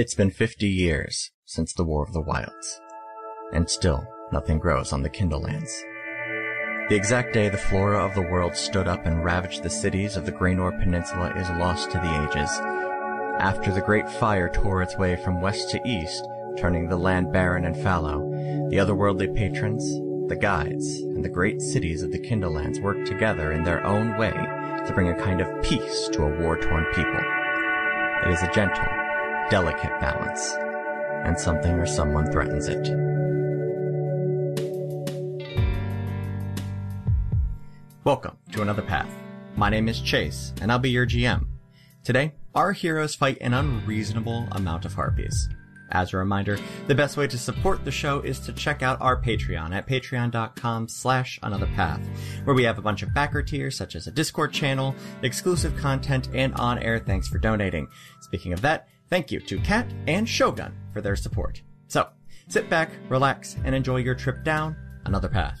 It's been 50 years since the War of the Wilds, and still nothing grows on the Kindlelands. The exact day the flora of the world stood up and ravaged the cities of the Graynor Peninsula is lost to the ages. After the Great Fire tore its way from west to east, turning the land barren and fallow, the otherworldly patrons, the guides, and the great cities of the Kindlelands worked together in their own way to bring a kind of peace to a war-torn people. It is a gentle, delicate balance, and something or someone threatens it. Welcome to another path. My name is Chase, and I'll be your GM. Today, our heroes fight an unreasonable amount of harpies. As a reminder, the best way to support the show is to check out our Patreon at patreon.com slash another path, where we have a bunch of backer tiers such as a Discord channel, exclusive content, and on-air thanks for donating. Speaking of that, thank you to Kat and Shogun for their support. So, sit back, relax, and enjoy your trip down another path.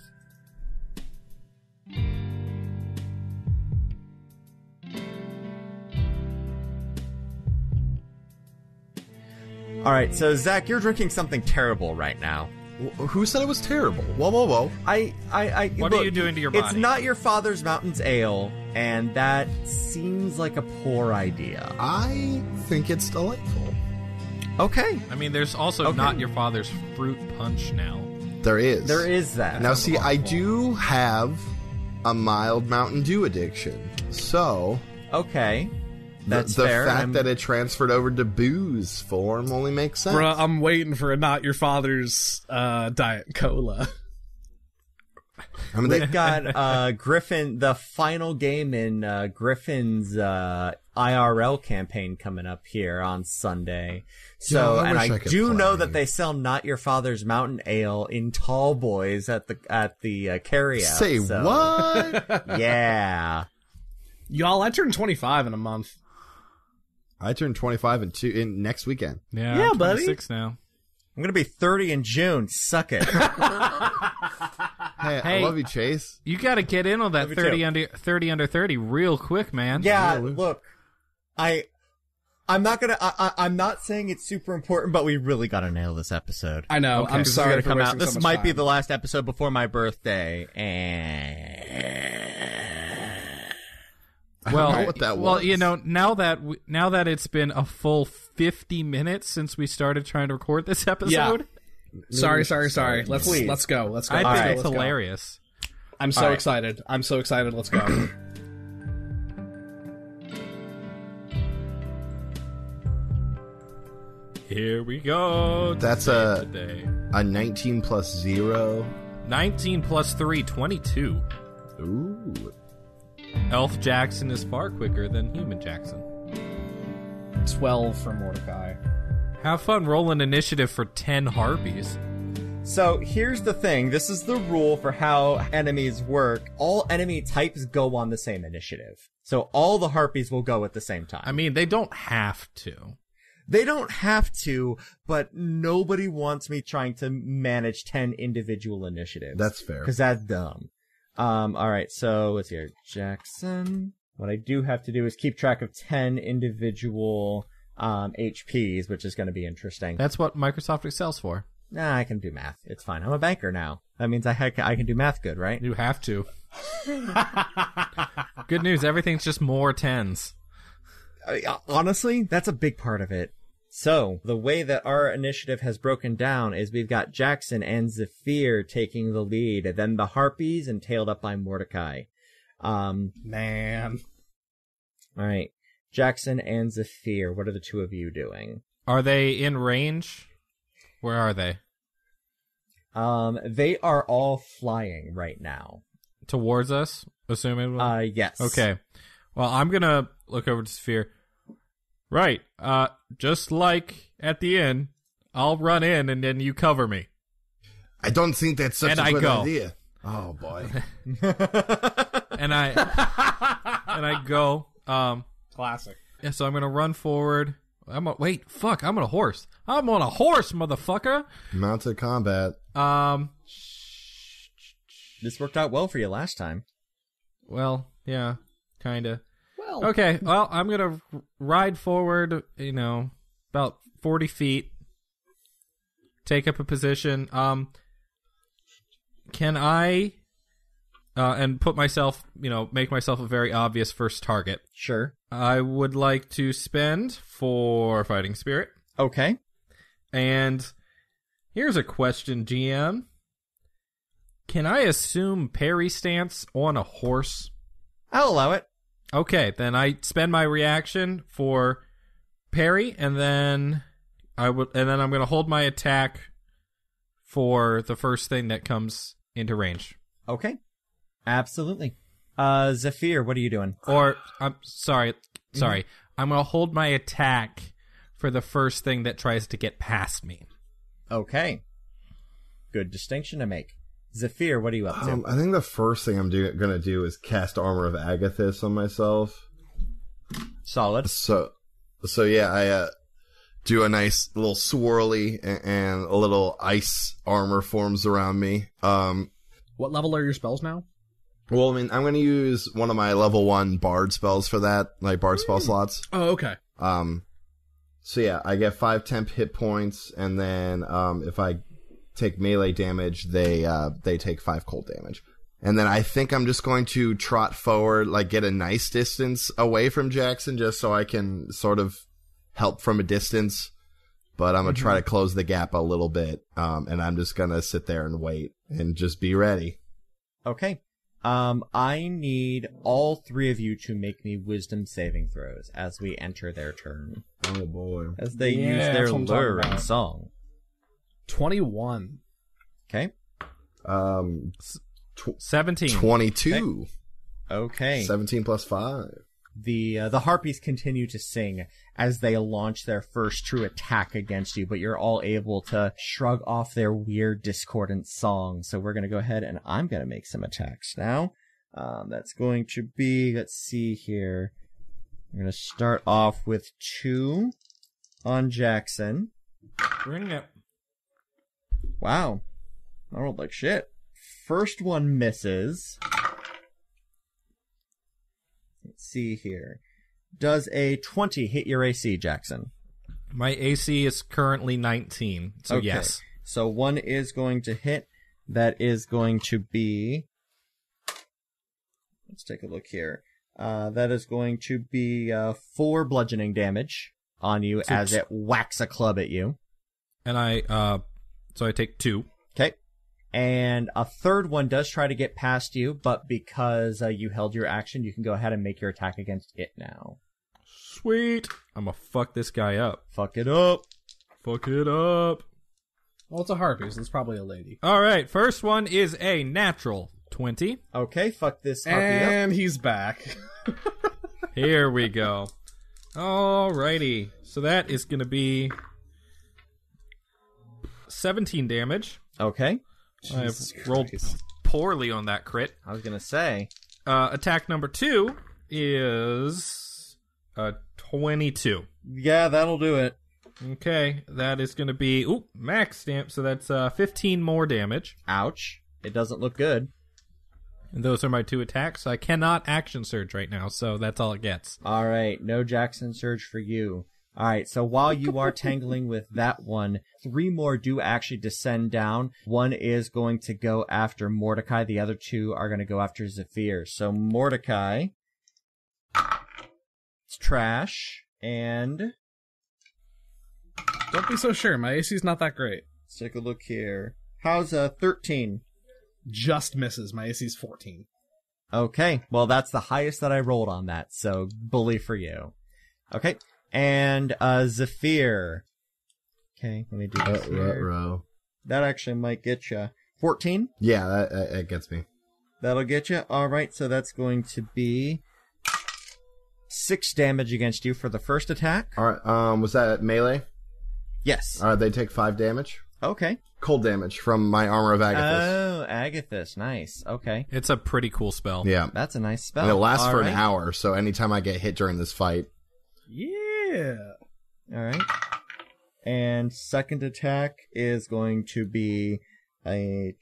All right, so Zach, you're drinking something terrible right now. Who said it was terrible? Whoa, whoa, whoa. I, I, I. What are you doing to your body? It's not your father's mountains ale, and that seems like a poor idea. I think it's delightful. Okay, I mean, there's also Okay. not your father's fruit punch now. There is. there is that. Now, see, I do have a mild Mountain Dew addiction. So, Okay, the- that's the fair. fact I'm- that it transferred over to booze form only makes sense. Bruh, I'm waiting for a not your father's uh, diet cola. I mean, they, We've got uh, Griffin, the final game in uh, Griffin's uh, IRL campaign coming up here on Sunday. So, Yeah, I and I, I could do know that they sell Not Your Father's Mountain Ale in Tall Boys at the at the uh, carryout. say so- what? Yeah. Y'all, I turned 25 in a month. I turn 25 in two in next weekend. Yeah, Yeah, I'm buddy. 26 now. I'm gonna be 30 in June. Suck it. Hey, I Hey. love you, Chase. You got to get in on that me 30 too. under 30 under 30 real quick, man. yeah, Really? look, I, I'm not gonna. I, I, I'm not saying it's super important, but we really gotta nail this episode. I know. I'm This is sorry gonna for come out. wasting so This much might be time. the last episode before my birthday, and Well, know what that well, was. you know, now that we, now that it's been a full 50 minutes since we started trying to record this episode, Sorry, sorry, sorry. Let's Please. let's go. Let's go. I Let's think go, it's let's go. hilarious. I'm so All right. excited. I'm so excited. Let's go. Here we go. That's a- today. A 19 plus 0. 19 plus 3 22. Ooh. Elf Jackson is far quicker than human Jackson. 12 for Mordecai. Have fun rolling initiative for 10 harpies. so here's the thing. This is the rule for how enemies work. All enemy types go on the same initiative, so all the harpies will go at the same time. I mean, they don't have to. They don't have to, but nobody wants me trying to manage 10 individual initiatives. That's fair. Because that's dumb. Um, alright, so let's see here. Jackson. What I do have to do is keep track of 10 individual, um, HPs, which is going to be interesting. That's what Microsoft Excel's for. Nah, I can do math. It's fine. I'm a banker now. That means I, ha- I can do math good, right? You have to. Good news, everything's just more tens. I- honestly, that's a big part of it. So, the way that our initiative has broken down is we've got Jackson and Zephyr taking the lead, and then the Harpies and tailed up by Mordecai. Um, Man. alright. Jackson and Zephyr, what are the two of you doing? Are they in range? Where are they? Um, they are all flying right now. Towards us, assuming. Uh, yes. okay. Well, I'm gonna look over to Zephyr. Right. Uh, just like at the inn, I'll run in and then you cover me. I don't think that's such And a I good go. idea. Oh, boy. And I and I go. Um. Classic. Yeah. So I'm gonna run forward. I'm a, wait. Fuck. I'm on a horse. I'm on a horse, motherfucker. Mounted combat. Um. This worked out well for you last time. Well, yeah, kinda. Okay, well, I'm gonna ride forward. You know, about forty feet. Take up a position. Um, can I, uh, and put myself, you know, make myself a very obvious first target. Sure. I would like to spend for fighting spirit. Okay. And here's a question, GM. Can I assume parry stance on a horse? I'll allow it. Okay, then I spend my reaction for parry, and then I would, and then I'm gonna hold my attack for the first thing that comes into range. Okay. Absolutely. Uh, Zephyr, what are you doing? Or I'm sorry, sorry, I'm gonna hold my attack for the first thing that tries to get past me. Okay. Good distinction to make. Zephyr, what are you up to? Um, I think the first thing I'm do- gonna do is cast Armor of Agathys on myself. Solid. So, so yeah, I uh, do a nice little swirly and, and a little ice armor forms around me. Um, What level are your spells now? well, I mean, I'm gonna use one of my level one Bard spells for that, like Bard spell slots. Oh, okay. Um, so yeah, I get five temp hit points, and then um, if I take melee damage, they uh, they take five cold damage. And then I think I'm just going to trot forward, like get a nice distance away from Jackson, just so I can sort of help from a distance. But I'm gonna try to close the gap a little bit, um, and I'm just gonna sit there and wait and just be ready. Okay. Um, I need all three of you to make me wisdom saving throws as we enter their turn. Oh boy! As they Yeah, use their that's what luring about. song. 21. Okay. Um, Seventeen. twenty-two. Okay. 17 plus five. The uh, the harpies continue to sing as they launch their first true attack against you, but you're all able to shrug off their weird discordant song. So we're gonna go ahead and I'm gonna make some attacks now. Um, that's going to be let's see here. I'm gonna start off with two on Jackson. Bring it. Wow, I rolled like shit. First one misses. Let's see here. Does a 20 hit your AC, Jackson? My AC is currently 19, so Okay. yes. So one is going to hit. That is going to be. Let's take a look here. Uh, that is going to be uh, four bludgeoning damage on you So as t- it whacks a club at you. And I, uh, so I take two. Okay. And a third one does try to get past you, but because uh, you held your action, you can go ahead and make your attack against it now. Sweet. I'm gonna fuck this guy up. Fuck it up. Fuck it up. Well, it's a harpy, so it's probably a lady. All right, first one is a natural 20. Okay, fuck this harpy up. And he's back. Here we go. Alrighty. So that is gonna be 17 damage. Okay. I have rolled Christ. poorly on that crit. I was gonna say. Uh, attack number two is uh 22. Yeah, that'll do it. Okay, that is going to be ooh max stamp, so that's uh 15 more damage. Ouch. It doesn't look good. And those are my two attacks. I cannot action surge right now, so that's all it gets. All right, no Jackson Surge for you. All right, so while you are tangling with that one, three more do actually descend down. One is going to go after Mordecai. The other two are going to go after Zephyr. So Mordecai, it's trash, and Don't be so sure. My AC is not that great. let's take a look here. How's a thirteen? Just misses. My AC is 14. Okay, well that's the highest that I rolled on that, so bully for you. Okay, and uh Zephyr. Okay, let me do Uh, this here. row. That actually might get you. 14? Yeah, that, that, that gets me. That'll get you. Alright, so that's going to be 6 damage against you for the first attack. All right. Um, was that melee? Yes. All right, they take five damage. Okay. Cold damage from my armor of Agathys. Oh, Agathys. Nice. Okay. It's a pretty cool spell. yeah, That's a nice spell. and it lasts for an hour. So anytime I get hit during this fight, Yeah. Alright. And second attack is going to be a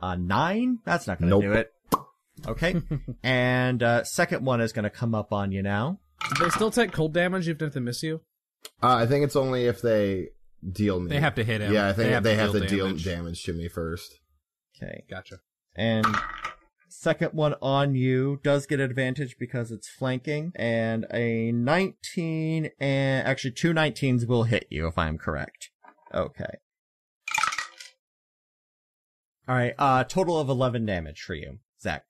a nine. That's not going to Nope. do it. Okay. and uh, second one is going to come up on you now. Do they still take cold damage even if they miss you? Uh, I think it's only if they deal me. They have to hit him. Yeah, I think they have, to, deal, damage. damage. to me first. Okay. Gotcha. And second one on you does get advantage because it's flanking, and a 19 and actually two 19s will hit you if I'm correct. Okay. All right. Uh, total of 11 damage for you, Zach.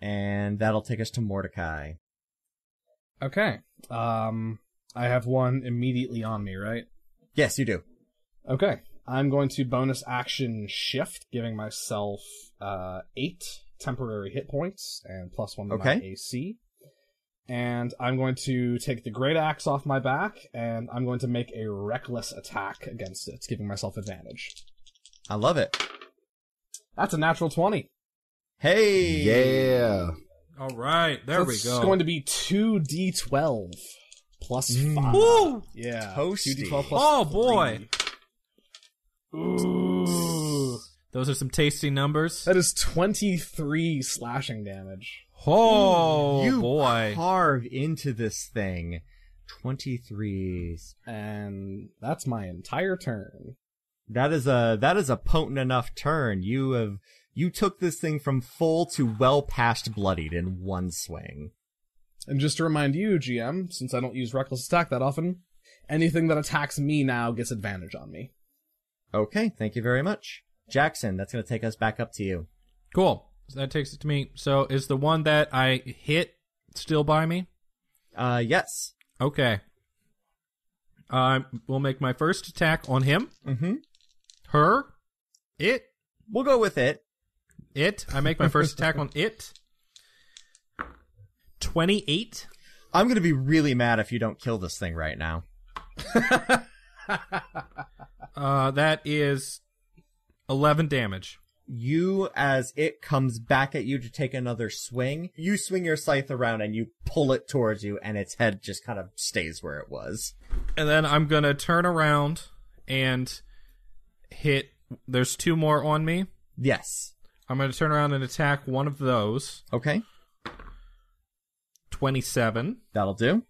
And that'll take us to Mordecai. Okay. Um, I have one immediately on me, right? Yes, you do. Okay. I'm going to bonus action shift, giving myself uh, eight temporary hit points and plus one to my AC. And I'm going to take the great axe off my back, and I'm going to make a reckless attack against it, giving myself advantage. I love it. That's a natural twenty. Hey. Yeah. All right, there we go. It's going to be two d12 plus Mm. five. Woo! Yeah, Toasty. two d12 plus. Oh, boy. three. Ooh, Those are some tasty numbers. that is twenty-three slashing damage. Oh you boy. carve into this thing. 23s. and that's my entire turn. That is a that is a potent enough turn. You have you took this thing from full to well past bloodied in one swing. And just to remind you, GM, since I don't use reckless attack that often, anything that attacks me now gets advantage on me. Okay, thank you very much. Jackson, that's going to take us back up to you. Cool. So that takes it to me. So is the one that I hit still by me? Uh yes. Okay. I will make my first attack on him. Mm-hmm. Her. It. We'll go with it. It. I make my first attack on it. 28. I'm going to be really mad if you don't kill this thing right now. Uh, that is 11 damage. You as it comes back at you to take another swing, you swing your scythe around and you pull it towards you and its head just kind of stays where it was. And then I'm going to turn around and hit. There's two more on me. Yes. I'm going to turn around and attack one of those. Okay. 27. That'll do.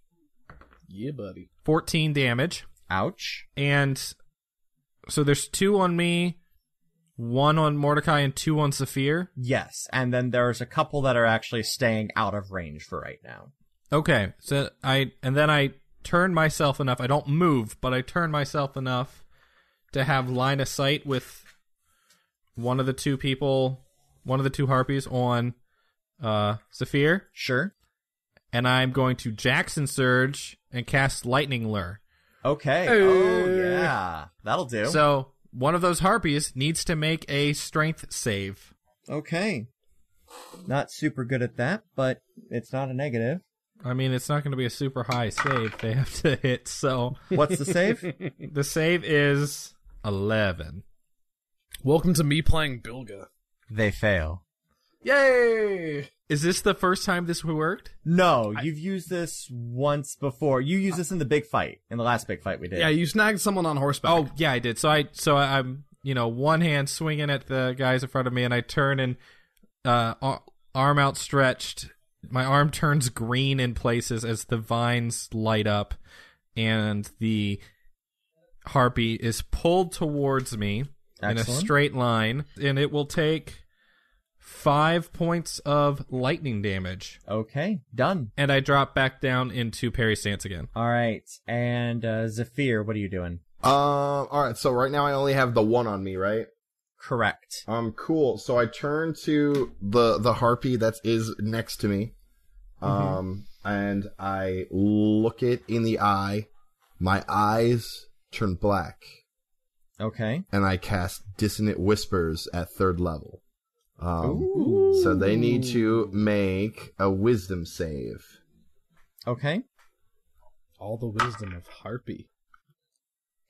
Yeah, buddy. 14 damage. Ouch. And so there's two on me, one on Mordecai, and two on Zephyr. Yes, and then there's a couple that are actually staying out of range for right now. Okay, so I and then I turn myself enough. I don't move, but I turn myself enough to have line of sight with one of the two people, one of the two harpies on uh Zephyr, Sure. and I'm going to Jackson Surge and cast Lightning Lure. Okay. Hey. Oh yeah, that'll do. So one of those harpies needs to make a strength save. okay. Not super good at that, but it's not a negative. I mean, it's not going to be a super high save they have to hit. So What's the save? the save is 11. Welcome to me playing Bilga. they fail. Yay! Is this the first time this worked? No, you've used this once before. You used this in the big fight, in the last big fight we did. Yeah, you snagged someone on horseback. Oh, yeah, I did. So I so I, I'm, you know, one hand swinging at the guys in front of me and I turn and uh ar- arm outstretched. My arm turns green in places as the vines light up and the harpy is pulled towards me in a straight line and it will take 5 points of lightning damage. Okay, done. And I drop back down into parry stance again. All right, and uh, Zephyr, what are you doing? Um. All right. So right now I only have the one on me, right? Correct. Um. Cool. So I turn to the the harpy that is next to me. Um. And I look it in the eye. My eyes turn black, Okay. and I cast dissonant whispers at third level. Um. So they need to make a wisdom save. Okay. All the wisdom of Harpy.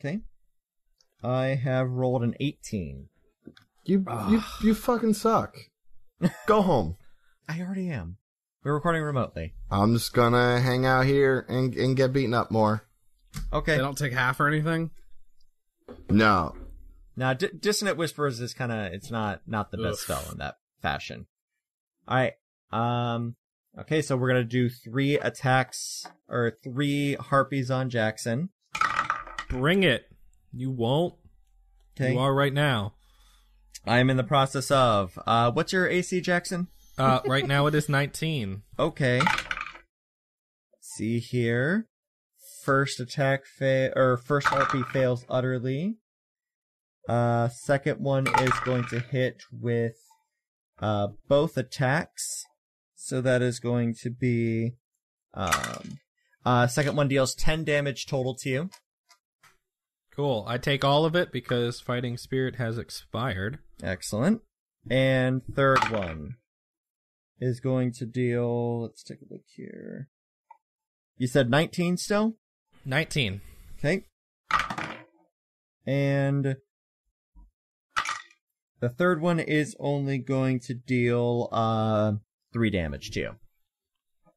Okay. I have rolled an 18. You you you fucking suck. Go home. I already am. We're recording remotely. I'm just gonna hang out here and and get beaten up more. Okay. They don't take half or anything. No. Now, D- Dissonant Whispers is kind of, it's not, not the best Oof. spell in that fashion. Alright. Um, Okay, so we're gonna do three attacks or three harpies on Jackson. Bring it. You won't. Okay, You are right now. I am in the process of. Uh, what's your AC, Jackson? Uh, right now it is 19. Okay. Let's see here. First attack fail or first harpy fails utterly. Uh, second one is going to hit with uh both attacks. So that is going to be um uh second one deals 10 damage total to you. Cool. I take all of it because Fighting Spirit has expired. Excellent. And third one is going to deal let's take a look here. You said 19 still? 19. Okay. And the third one is only going to deal uh three damage to you.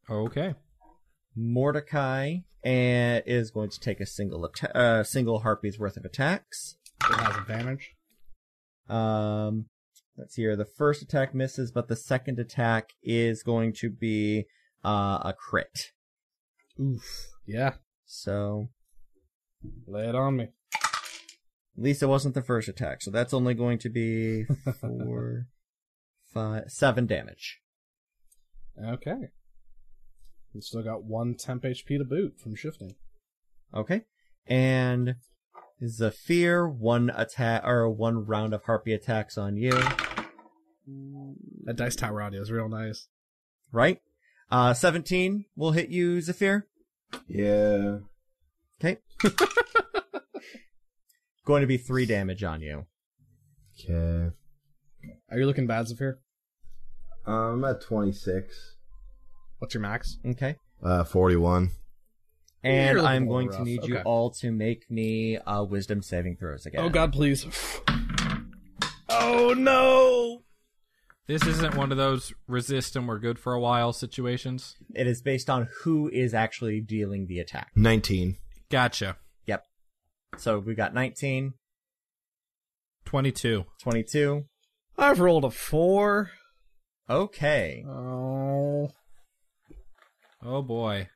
Okay. Mordecai and is going to take a single atta- uh, single harpy's worth of attacks. It has advantage. Um, let's see here. The first attack misses, but the second attack is going to be uh, a crit. Oof. Yeah. So Lay it on me. At least it wasn't the first attack, so that's only going to be four, five, seven damage. Okay. We still got one temp HP to boot from shifting. Okay, and Zephyr, one attack or one round of harpy attacks on you, That dice tower audio is real nice. right? Uh, seventeen will hit you, Zephyr. Yeah. Okay. going to be three damage on you. Okay. Are you looking bad, Zephyr? Um, I'm at 26. What's your max? Okay. Uh, 41. And I'm a little going to rough. need you all to make me uh, wisdom saving throws again. Oh God, please. oh no! This isn't one of those resist and we're good for a while situations. It is based on who is actually dealing the attack. 19. Gotcha. Yep. So we got 19, 22. 22. I've rolled a four. Okay. Oh. Oh boy.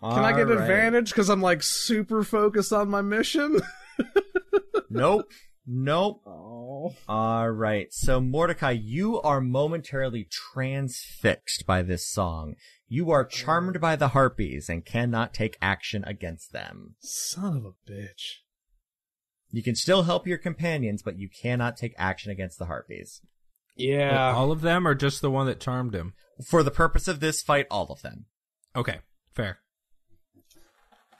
Can I get All right. advantage because I'm like super focused on my mission? Nope. Nope. oh. All right. So Mordecai, you are momentarily transfixed by this song. You are charmed by the harpies and cannot take action against them. Son of a bitch. You can still help your companions, but you cannot take action against the harpies. Yeah. All of them or just the one that charmed him? For the purpose of this fight, all of them. Okay. Fair.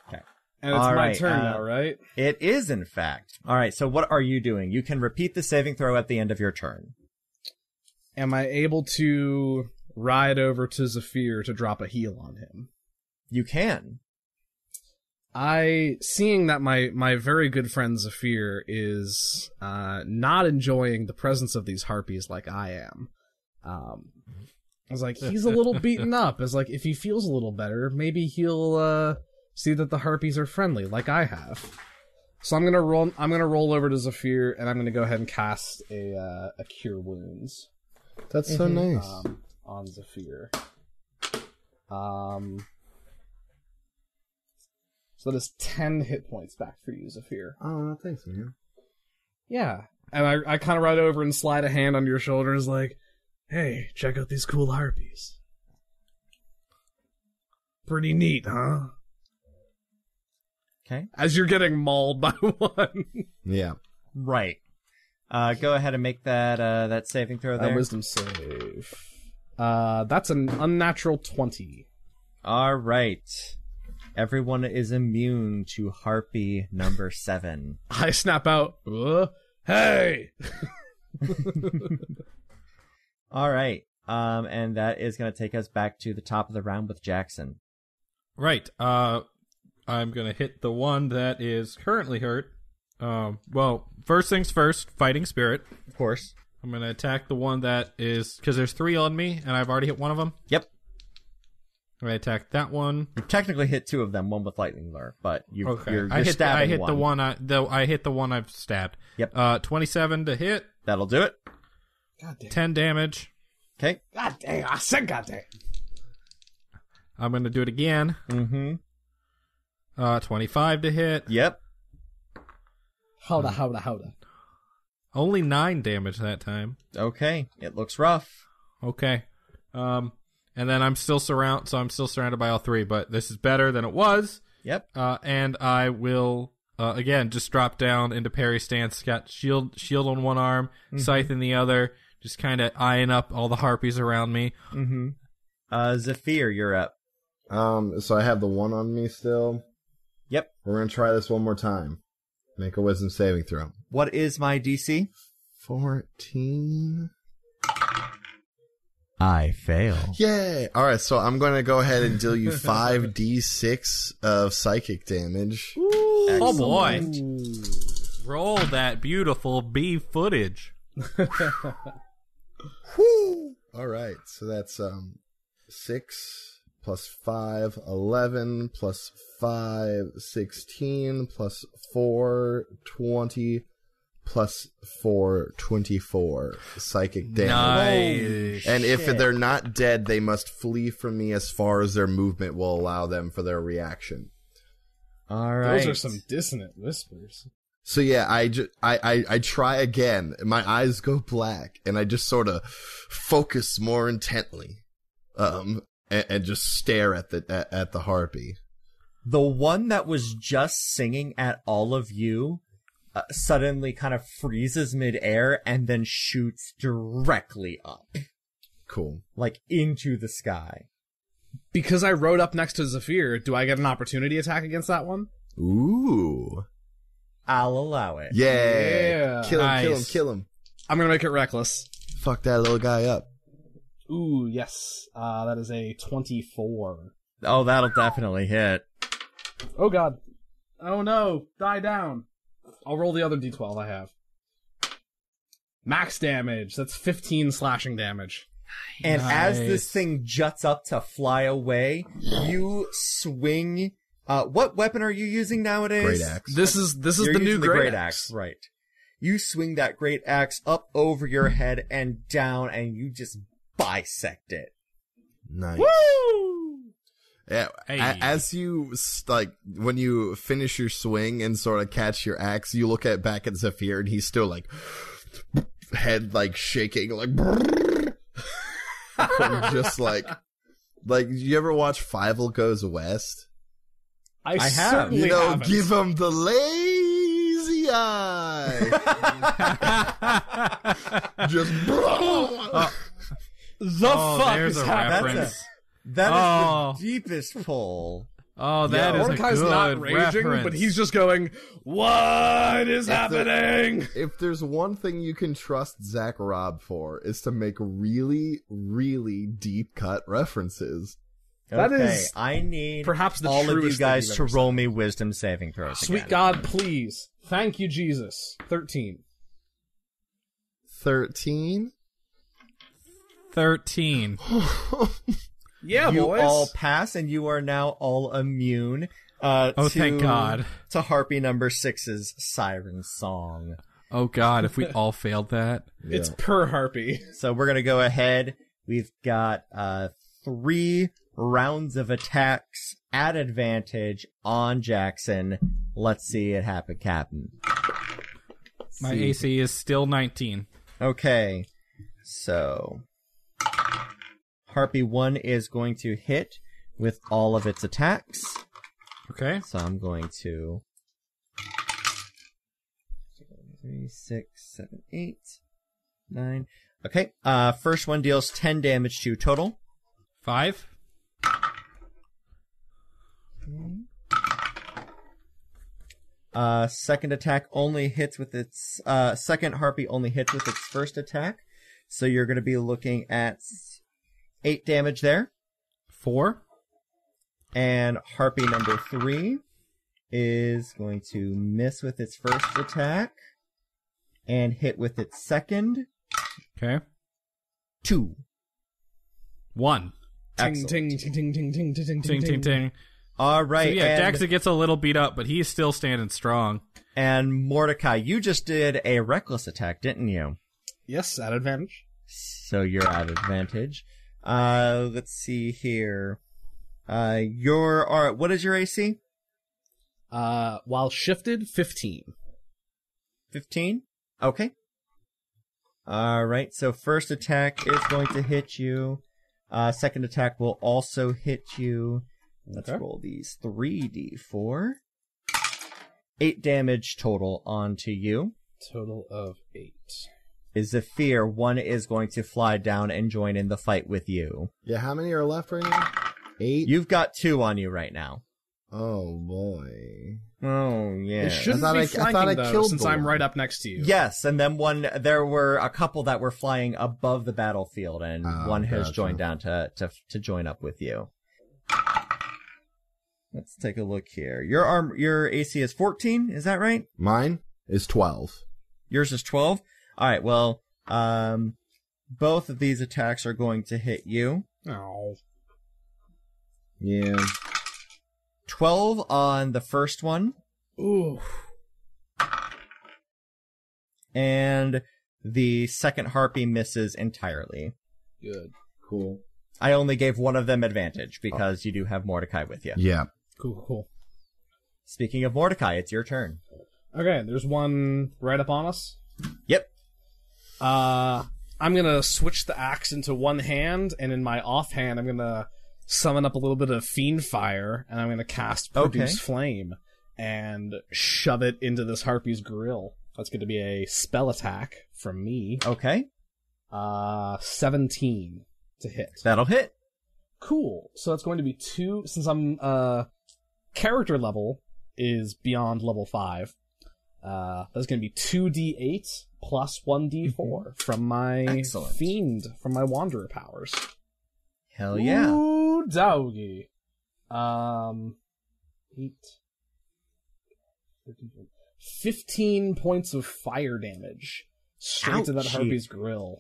Okay. And it's All my right, turn uh, now, right? It is, in fact. All right. So what are you doing? You can repeat the saving throw at the end of your turn. Am I able to ride over to Zephyr to drop a heal on him? You can. I seeing that my my very good friend Zephyr is uh not enjoying the presence of these harpies like I am. Um I was like, he's a little beaten up. It's like if he feels a little better, maybe he'll uh see that the harpies are friendly, like I have. So I'm gonna roll I'm gonna roll over to Zephyr and I'm gonna go ahead and cast a uh, a cure wounds That's so nice. um, on Zephyr. Um, so that is ten hit points back for you, Zephyr. oh, thanks, man. Yeah, and I I kind of ride over and slide a hand on your shoulders, like, "Hey, check out these cool harpies. Pretty neat, huh?" Okay. As you're getting mauled by one. Yeah. Right. Uh, go ahead and make that uh, that saving throw Uh, there. wisdom save. Uh, that's an unnatural twenty. All right. Everyone is immune to harpy number seven. I snap out. "Uh, hey. All right. Um, and that is going to take us back to the top of the round with Jackson. Right. Uh I'm gonna hit the one that is currently hurt. Um well, first things first, fighting spirit. Of course. I'm gonna attack the one that is because there's three on me and I've already hit one of them. Yep. I'm gonna attack that one. You've technically hit two of them, one with lightning lure, but you, Okay. you're, you're I hit the, I hit one. the one I the I hit the one I've stabbed. Yep. Uh 27 to hit, That'll do it. God damn. 10 damage. Okay. God damn. I said God damn. I'm gonna do it again. Mm-hmm. Uh, 25 to hit. Yep. Hold on, hold on, hold howda. Only nine damage that time. Okay. It looks rough. Okay. Um, and then I'm still surround, so I'm still surrounded by all three, but this is better than it was. Yep. Uh, and I will uh, again just drop down into parry stance. Got shield shield on one arm, scythe in the other. Just kind of eyeing up all the harpies around me. Mm-hmm. Uh, Zephyr, you're up. Um, so I have the one on me still. Yep. We're gonna try this one more time. Make a wisdom saving throw. What is my DC? Fourteen. I fail. Yay! All right, so I'm going to go ahead and deal you five d6 of psychic damage. Oh boy! Excellent. Roll that beautiful B footage. Whoo! All right, so that's um six plus five, eleven plus five, sixteen plus four, twenty plus four, twenty-four psychic damage. Nice. And if Shit. they're not dead, they must flee from me as far as their movement will allow them for their reaction. All right. Those are some dissonant whispers. So yeah, I, ju- I, I, I try again. My eyes go black, and I just sort of focus more intently, um, and, and just stare at the at, at the harpy. The one that was just singing at all of you uh, suddenly kind of freezes midair and then shoots directly up, Cool. like into the sky. Because I rode up next to Zephyr, do I get an opportunity attack against that one? Ooh. I'll allow it. Yeah. Yeah. Kill him. Kill him. Kill him. I'm gonna make it reckless. Fuck that little guy up. Ooh, yes. Uh, that is a 24. Oh, that'll definitely hit. Oh god. Oh no, die down. I'll roll the other d12 I have. Max damage. That's 15 slashing damage. And as this thing juts up to fly away, you swing. Uh, what weapon are you using nowadays? Great axe. This is this is You're the new using the great, great axe. axe, right? You swing that great axe up over your head and down, and you just bisect it. Nice. Woo! Yeah, Hey. as you like when you finish your swing and sort of catch your axe, you look at back at Zephyr and he's still like head like shaking, like just like like. You ever watch Fievel Goes West? I, I have. You know, haven't. give him the lazy eye. just the oh, fuck is a happening? Reference. That is Oh. the deepest pull. Oh, that Yeah. is a good not raging, reference. but he's just going, "What is the- happening?" if there's one thing you can trust Zach Robb for, is to make really, really deep cut references. That okay, is I need perhaps the all of you guys to ever roll me wisdom saving throws. Sweet again. God, please. Thank you, Jesus. 13. Thirteen. 13. Yeah, you boys. all pass, and you are now all immune. Uh, Oh, to, thank God. To Harpy number six's siren song. Oh God, if we all failed that. It's per harpy. So we're gonna go ahead. We've got uh three rounds of attacks at advantage on Jackson. Let's see it happen, Captain. My See. AC is still 19. Okay, so Harpy one is going to hit with all of its attacks. Okay. So I'm going to three, six, seven, eight, nine. Okay. Uh, first one deals ten damage to total. Five. Uh, second attack only hits with its uh second harpy only hits with its first attack. So you're going to be looking at eight damage there. Four. And harpy number three is going to miss with its first attack and hit with its second. Okay. Two. One. Ting, ting, ting, ting, ting, ting, ting, ting, Ting, ting, ting. All So yeah, and, Jackson gets a little beat up, but he's still standing strong. and Mordecai, you just did a reckless attack, didn't you? Yes, at advantage. So you're at advantage. Uh, let's see here. Uh, your are what is your AC? Uh, while shifted, 15. Fifteen. Okay. All right. So first attack is going to hit you. Uh, second attack will also hit you. Let's Okay. roll these three d four. Eight damage total onto you. Total of 8. Is the fear one is going to fly down and join in the fight with you. Yeah, how many are left right now? Eight. You've got two on you right now. Oh boy. Oh yeah. It shouldn't thought be I- I flanking, thought I though, killed since the I'm right up next to you. Yes, and then one there were a couple that were flying above the battlefield, and Oh, one has gotcha. joined down to, to to join up with you. Let's take a look here. Your arm, your AC is 14. Is that right? Mine is twelve. Yours is 12. All right. Well, um, both of these attacks are going to hit you. Oh. Yeah. 12 on the first one, Ooh. and the second harpy misses entirely. Good. Cool. I only gave one of them advantage because you do have Mordecai with you. Yeah. Cool, cool. Speaking of Mordecai, it's your turn. Okay, there's one right up on us. Yep. Uh, I'm gonna switch the axe into one hand, and in my offhand, I'm gonna summon up a little bit of fiend fire, and I'm gonna cast produce Okay. flame and shove it into this harpy's grill. That's gonna be a spell attack from me. Okay. Uh, 17 to hit. That'll hit. Cool. So that's going to be two. Since I'm uh, character level is beyond level five. Uh, that's going to be two d8 plus one d4 from my Excellent. fiend from my wanderer powers. Hell yeah. Ooh, doggy. Um, eight. 15 points of fire damage straight to that Ouchie. harpy's grill.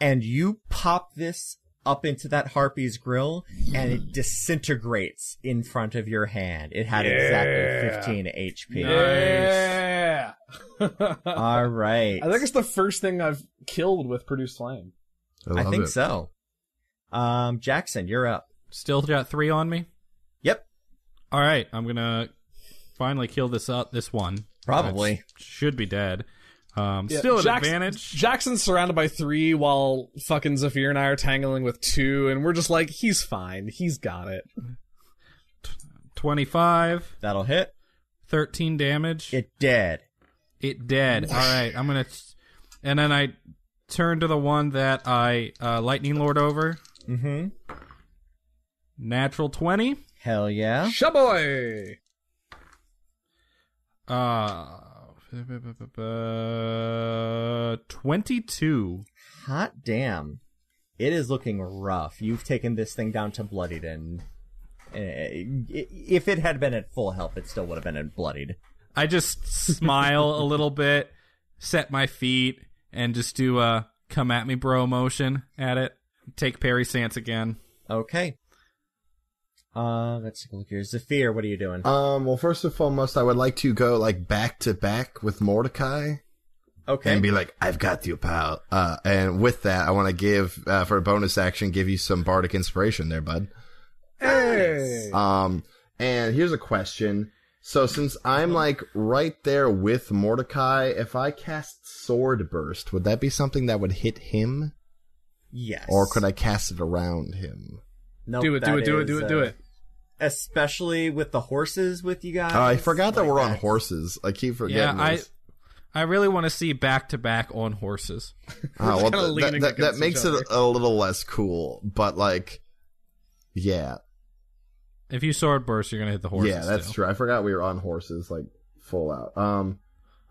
And you pop this up into that harpy's grill and it disintegrates in front of your hand. It had Yeah. exactly 15 HP. Yeah. All right. I think it's the first thing I've killed with produce flame. I, I think it. so. Um, Jackson, you're up. Still got three on me. Yep. All right, I'm gonna finally kill this up. This one Probably. Which should be dead. Um, Yeah, still an Jackson- advantage. Jackson's surrounded by three while fucking Zephyr and I are tangling with two, and we're just like, he's fine. He's got it. Twenty-five, That'll hit. 13 damage. It dead. It dead. All right, I'm gonna, and then I turn to the one that I uh, lightning lord over. Mm-hmm. Natural twenty. Hell yeah. Shaboy! Uh, twenty-two. Hot damn. It is looking rough. You've taken this thing down to bloodied and uh, if it had been at full health, it still would have been at bloodied. I just smile a little bit, set my feet, and just do a come at me, bro motion at it. Take Parry Stance again. Okay. Uh, let's take a look here. Zephyr, what are you doing? Um. Well, first and foremost, I would like to go like back to back with Mordecai Okay. and be like, "I've got you, pal." Uh, and with that, I want to give uh, for a bonus action, give you some bardic inspiration there, bud. Hey! Um, and here's a question. So since I'm like right there with Mordecai, if I cast Sword Burst, would that be something that would hit him, yes. or could I cast it around him? Nope, do it, do it, do it. do it, do uh, it. Especially with the horses with you guys. Oh, I forgot that Like we're on horses. I keep Yeah, forgetting. I, this. I really want to see back to back on horses. Oh, well, kinda th- leaning that, that, that makes it other. a little less cool, but like, yeah, If you sword burst, you're gonna hit the horses. yeah, that's too. true. I forgot we were on horses, like full out. Um,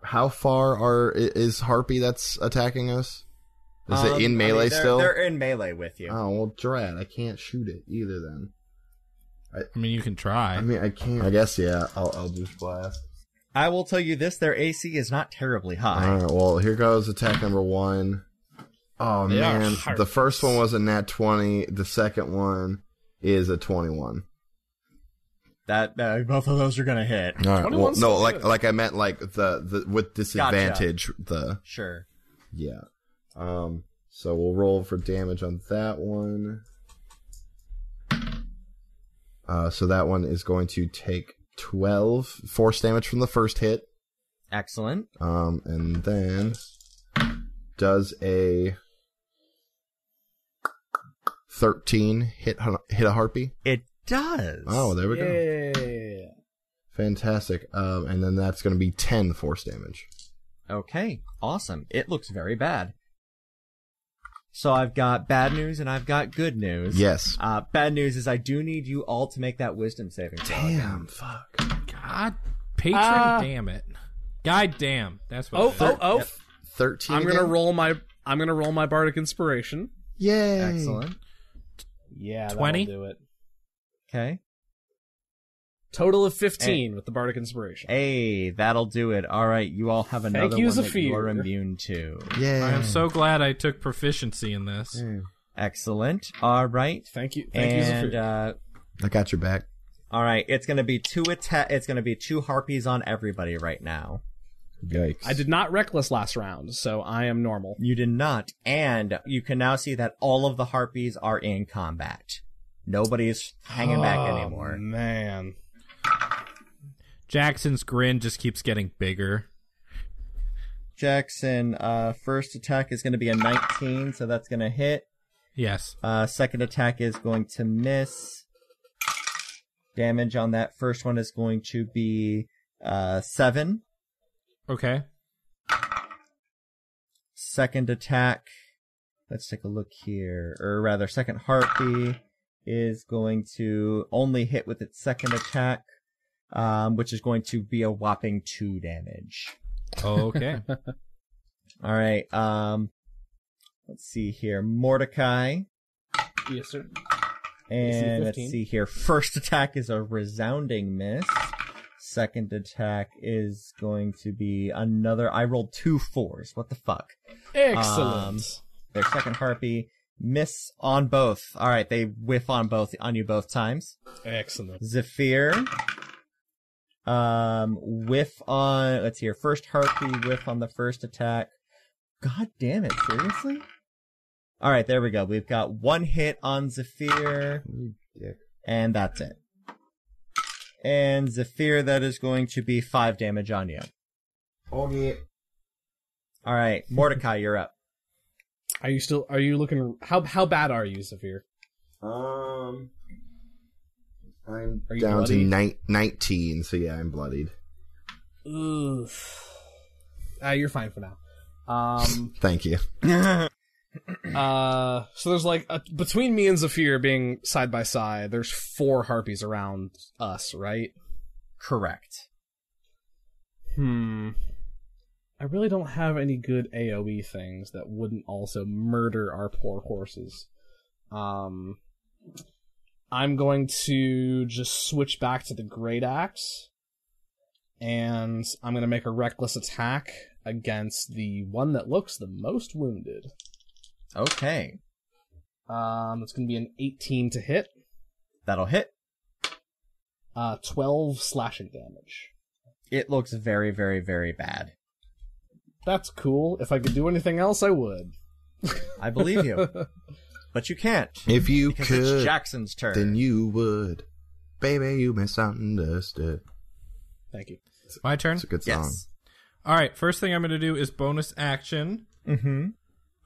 how far are is Harpy that's attacking us? Is Um, it in I melee mean, they're, still? They're in melee with you. Oh well, Drat, I can't shoot it either. Then I mean, you can try. I mean, I can't. I guess yeah. I'll I'll just blast. I will tell you this: their AC is not terribly high. All right. Well, here goes attack number one. Oh They are man, the first one was a nat twenty. The second one is a twenty-one. That uh, both of those are gonna hit. All right. Well, no, like good. like I meant like the the with disadvantage. The Sure. yeah. Um. So we'll roll for damage on that one. Uh, so that one is going to take 12 force damage from the first hit. Excellent. Um, and then does a 13 hit hit a harpy. It does. Oh, there we go. Yeah. Fantastic. Um, and then that's going to be 10 force damage. Okay, awesome. It looks very bad. So I've got bad news and I've got good news. Yes. Uh, bad news is I do need you all to make that wisdom saving throw. Damn, fuck. God, patron, Ah. damn it. God damn. That's what. Oh, it is. oh, oh. 13 I'm gonna again? roll my I'm gonna roll my bardic inspiration. Yay. Excellent. Yeah, 20? do it. Okay. Total of 15 with the bardic inspiration. Hey, that'll do it. All right, you all have Thank another you, one that you are immune to. Yeah. I am so glad I took proficiency in this. Excellent. All right. Thank you. Thank you, and Zephyr. uh, I got your back. all right, it's gonna be two atta- It's gonna be two harpies on everybody right now. Yikes. I did not reckless last round, so I am normal. You did not, and you can now see that all of the harpies are in combat. Nobody's hanging back Oh, anymore. Man. Jackson's grin just keeps getting bigger. Jackson, uh, first attack is going to be a 19, so that's going to hit. Yes. Uh, second attack is going to miss. Damage on that first one is going to be uh, 7. Okay. Second attack, let's take a look here. Or rather, second harpy is going to only hit with its second attack, um, which is going to be a whopping 2 damage. Okay. All right. Um, let's see here. Mordecai. Yes, sir. And let's see here. First attack is a resounding miss. Second attack is going to be another. I rolled two fours. What the fuck? Excellent. Um, Their second harpy miss on both. All right, they whiff on both on you both times. Excellent. Zephyr. Um, whiff on. Let's see here. First harpy whiff on the first attack. God damn it! Seriously. All right, there we go. We've got one hit on Zephyr, and that's it. And Zephyr, that is going to be five damage on you. Okay. All right, Mordecai, you're up. Are you still? Are you looking? How how bad are you, Zephyr? Um, I'm Are you down to ni- 19, so yeah, I'm bloodied. Oof. Ah, you're fine for now. Um. Thank you. Uh. So there's like a, between me and Zephyr being side by side. There's four harpies around us, right? Correct. Hmm. I really don't have any good AoE things that wouldn't also murder our poor horses. Um, I'm going to just switch back to the Great Axe, and I'm going to make a reckless attack against the one that looks the most wounded. Okay, Um, it's going to be an 18 to hit, that'll hit. uh, 12 slashing damage. It looks very, very, very bad. That's cool. If I could do anything else, I would. I believe you, but you can't If you because could, it's Jackson's turn. then you would. Baby, you misunderstood. Thank you. It's My turn. It's a good song. yes. All right. First thing I'm going to do is bonus action Mm-hmm.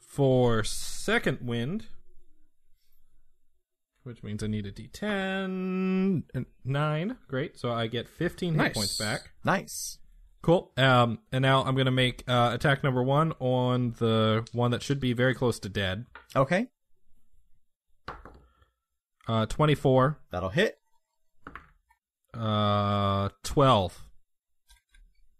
for second wind, which means I need a D10 and nine. Great. So I get 15 hit points back. Nice. Cool. Um, and now I'm going to make uh, attack number one on the one that should be very close to dead. Okay, Uh, 24. that'll hit. Uh, 12.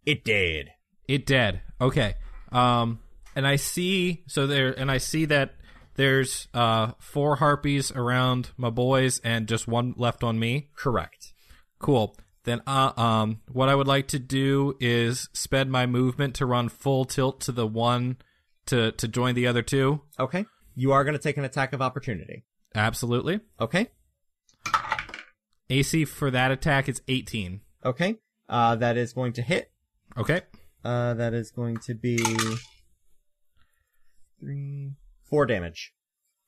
It did. It dead. Okay. Um, and I see so there, and I see that there's uh four harpies around my boys, and just one left on me. Correct. Cool. Then, uh, um, what I would like to do is spend my movement to run full tilt to the one to to join the other two. Okay. You are going to take an attack of opportunity. Absolutely. Okay. AC for that attack is 18. Okay. Uh, that is going to hit. Okay. Uh, that is going to be three, four damage.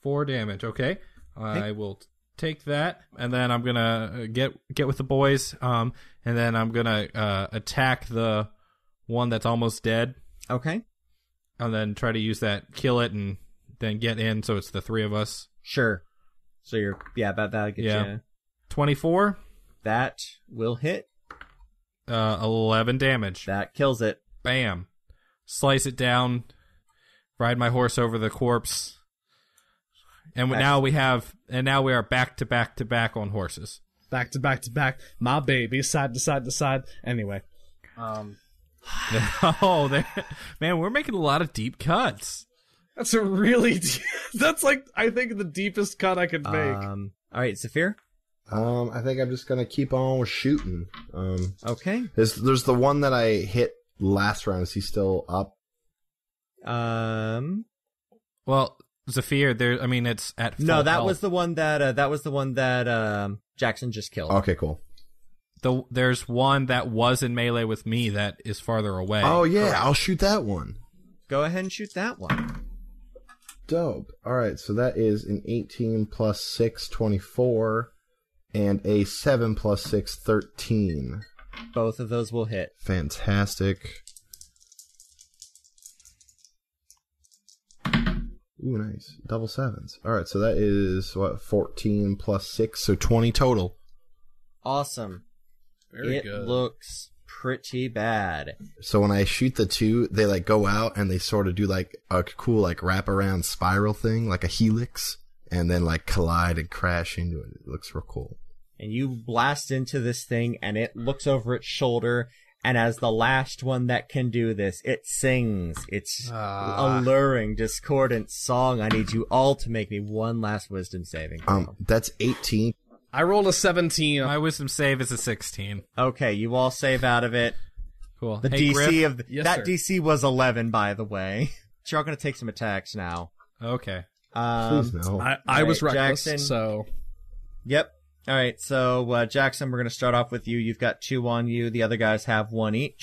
Four damage. Okay. I will take that, and then I'm gonna uh, get get with the boys, um, and then I'm gonna uh, attack the one that's almost dead, Okay. and then try to use that, kill it, and then get in. So it's the three of us. Sure. So you're yeah that that'll get Yeah. you. Twenty four, That will hit. uh, eleven damage. That kills it. Bam, slice it down, ride my horse over the corpse, and Nice. now we have, and now we are back to back to back on horses. Back to back to back. My baby, side to side to side. Anyway. Um, oh, they- man, we're making a lot of deep cuts. that's a really. Deep, that's like I think the deepest cut I could make. Um. All right, Zephyr. Um, I think I'm just gonna keep on shooting. Um, Okay. there's there's the one that I hit last round. Is he still up? Um. Well, Zephyr, there. I mean, it's at No, that health. was the one that uh, that was the one that um Jackson just killed. Okay, cool. the. There's one that was in melee with me that is farther away. Oh yeah, I'll shoot that one. Go ahead and shoot that one. Dope. All right, so that is an 18 plus 6, 24, and a 7 plus 6, 13. Both of those will hit. Fantastic. Ooh, nice. Double sevens. All right, so that is what 14 plus 6, so 20 total. Awesome. Very it good. looks pretty bad. So when I shoot the two, they like go out and they sort of do like a cool like wrap around spiral thing, like a helix, and then like collide and crash into it. It looks real cool. And you blast into this thing and it looks over its shoulder and as the last one that can do this, it sings its Ah. alluring, discordant song. I need you all to make me one last wisdom saving. throw. Um, that's 18. I rolled a 17. my wisdom save is a 16. okay, you all save out of it. Cool. The Hey, DC Griff? of the, Yes, that sir. DC was 11, by the way. So you're all gonna take some attacks now. Okay. Um, Please no. I, I was Alright, reckless, Jackson. so Yep. All right. So uh, Jackson, we're gonna start off with you. You've got two on you. The other guys have one each.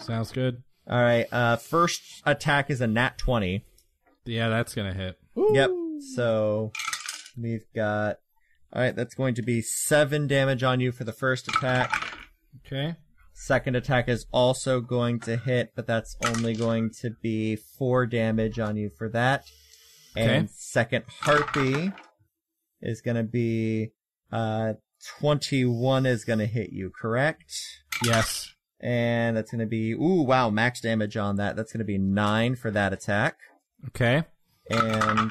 Sounds good. All right. Uh, first attack is a nat twenty. Yeah, that's gonna hit. Yep. So we've got. All right. That's going to be seven damage on you for the first attack. Okay. Second attack is also going to hit, but that's only going to be four damage on you for that. And Okay. second harpy is going to be uh 21 is going to hit you, correct? Yes. And that's going to be ooh wow, max damage on that. That's going to be 9 for that attack. Okay. And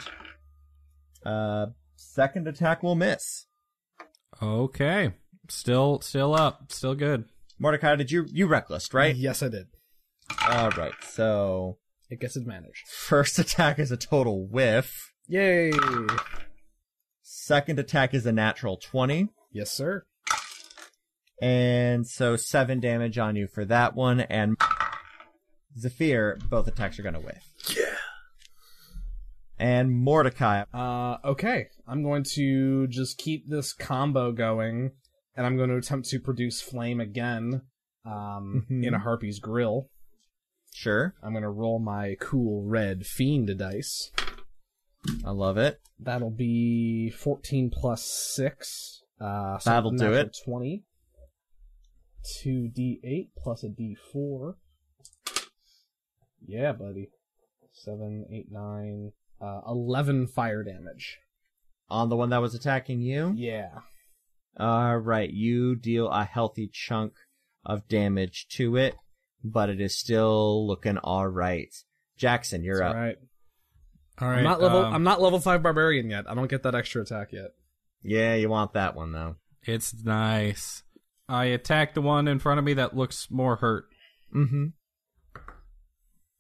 uh second attack will miss. Okay. Still, still up. Still good. Mordecai, did you you reckless, right? yes, I did. All right. So It gets advantage. first attack is a total whiff. Yay! Second attack is a natural 20. Yes, sir. And so 7 damage on you for that one. And Zephyr, both attacks are going to whiff. Yeah. And Mordecai. Uh, okay. I'm going to just keep this combo going, and I'm going to attempt to produce flame again um, Mhm. in a harpy's grill. Sure. I'm going to roll my cool red fiend dice. I love it. That'll be 14 plus 6. Uh, so That'll do it. 20. 2d8 plus a d4. Yeah, buddy. 7, 8, 9, uh, 11 fire damage. On the one that was attacking you. Yeah. All right. You deal a healthy chunk of damage to it, but it is still looking all right. Jackson, you're It's up. alright. All right. I'm not level. um, I'm not level five barbarian yet. I don't get that extra attack yet. Yeah, you want that one though. It's nice. I attack the one in front of me that looks more hurt. Mm-hmm.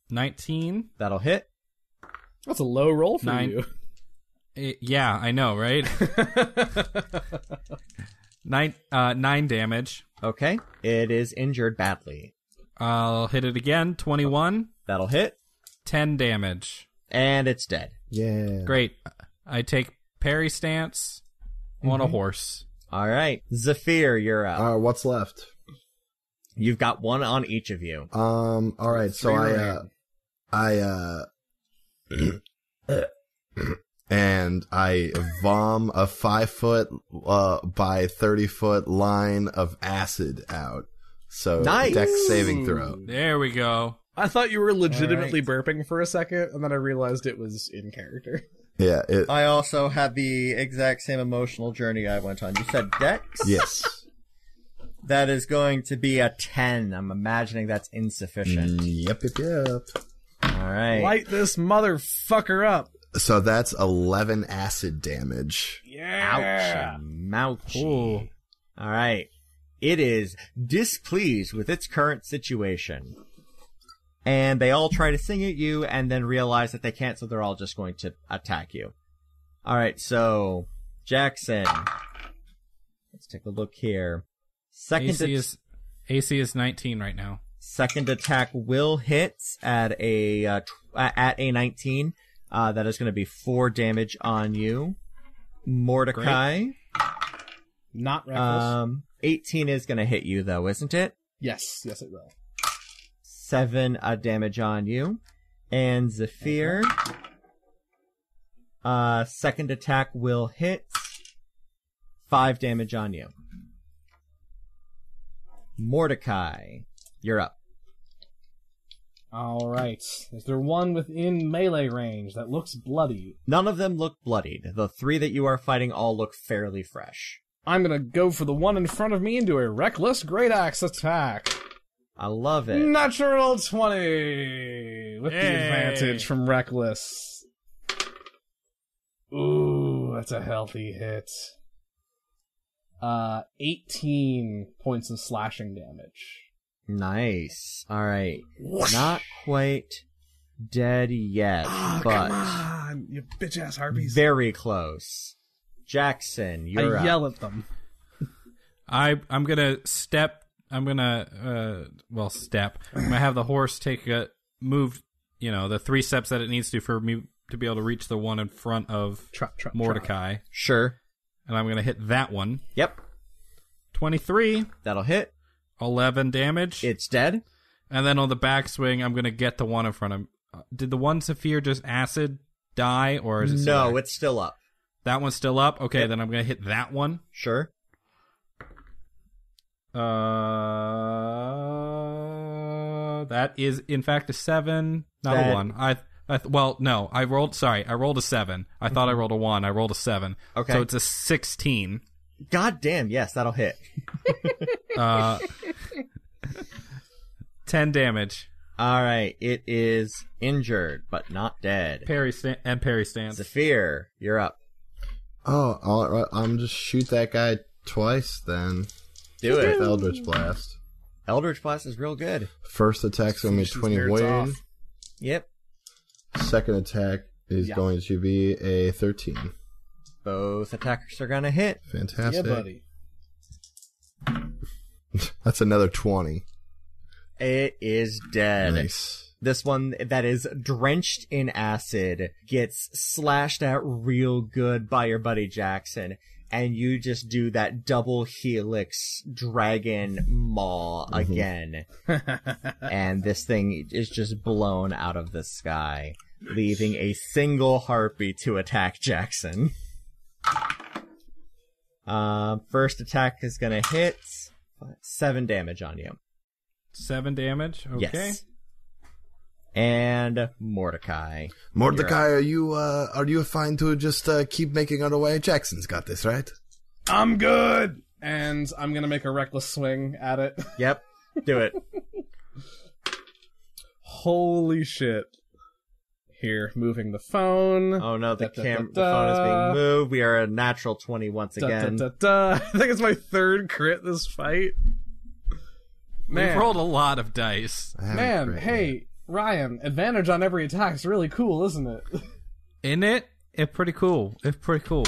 19. That'll hit. That's a low roll for Nine. you. Eh, yeah, I know, right? nine, uh, nine damage. Okay. It is injured badly. I'll hit it again. 21. That'll hit. 10 damage. And it's dead. Yeah. Great. I take parry stance on a horse. All right. Zephyr, you're up. Uh, what's left? You've got one on each of you. Um. All right. So I, uh, I, uh, and I vom a five foot uh, by thirty foot line of acid out. So Nice. Dex saving throw. There we go. I thought you were legitimately All burping for a second, and then I realized it was in character. Yeah. It, I also had the exact same emotional journey I went on. You said Dex? yes. That is going to be a 10. I'm imagining that's insufficient. Mm, yep. Yep. Yep. All right. Light this motherfucker up. So that's eleven acid damage. Yeah. Ouch. Mouchy. Ooh. All right. It is displeased with its current situation. And they all try to sing at you and then realize that they can't, so they're all just going to attack you. All right, so Jackson. Let's take a look here. Second AC at- is AC is 19 right now. Second attack will hit at a uh, tw- uh, at a 19. Uh, that is going to be four damage on you. Mordecai. Not reckless. Um, 18 is going to hit you though, isn't it? yes, yes, it will. Seven uh, damage on you. And Zephyr. Uh, second attack will hit. Five damage on you. Mordecai, you're up. All right. Is there one within melee range that looks bloody? None of them look bloodied. The three that you are fighting all look fairly fresh. I'm gonna go for the one in front of me and do a reckless great axe attack. I love it. Natural 20 with the advantage from reckless. Ooh, that's a healthy hit. Uh, 18 points of slashing damage. Nice. All right. Not quite dead yet, but Ah, on, you bitch ass harpies. very close. Jackson, you're I up. yell at them. I I'm gonna step. I'm gonna uh well step. I'm gonna have the horse take a move. You know the three steps that it needs to for me to be able to reach the one in front of Trot, trot, Mordecai, Sure. and I'm gonna hit that one. Yep. Twenty three. That'll hit. 11 damage. It's dead. and then on the backswing, I'm going to get the one in front of him. Uh, Did the one Zephyr just acid die, or is it still No, there? it's still up. that one's still up? Okay, Yep. then I'm going to hit that one. Sure. Uh, that is in fact a seven, not That- a one. I, I well, no, I rolled. Sorry, I rolled a seven. I thought I rolled a one. I rolled a seven. Okay. so it's a sixteen. God damn, yes, that'll hit. Uh, ten damage. All right, it is injured but not dead. Parry sta- and parry stance. Zephyr, you're up. Oh, all right. I'm just shoot that guy twice then. Do With it. Eldritch Blast. Eldritch Blast is real good. First attack's gonna be Finish these 20 nerds off. Yep. Second attack is Yeah. going to be a 13. Both attackers are gonna hit. Fantastic. Yeah, Fantastic. buddy. That's another 20. It is dead. Nice. This one that is drenched in acid gets slashed at real good by your buddy Jackson, and you just do that double helix dragon maw again. and this thing is just blown out of the sky, leaving a single harpy to attack Jackson. Uh, first attack is gonna hit seven damage on you. Seven damage. Okay. Yes. And Mordecai. Mordecai, are you uh are you fine to just uh, keep making our way? Jackson's got this, right? I'm good! And I'm gonna make a reckless swing at it. Yep. Do it. Holy shit. Here, moving the phone. Oh no, the Da, da, the phone is being moved. We are a natural twenty once Da, da, again. da, da. I think it's my third crit this fight. Man, We've rolled a lot of dice. Man, hey, it. Ryan, advantage on every attack is really cool, isn't it? In it, it's pretty cool. It's pretty cool.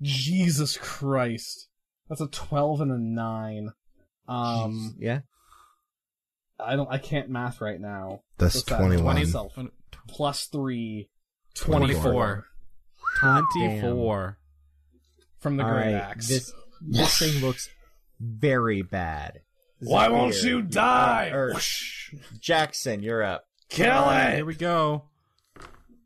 Jesus Christ. That's a 12 and a 9. Um, Yeah. I don't, I can't math right now. That's What's that? 21. 20 Plus 3, 24. 24. 24. from the All great right. axe. This this thing looks very bad. Why won't you die? Or Whoosh. Jackson, you're up. Kill Here it! Here we go.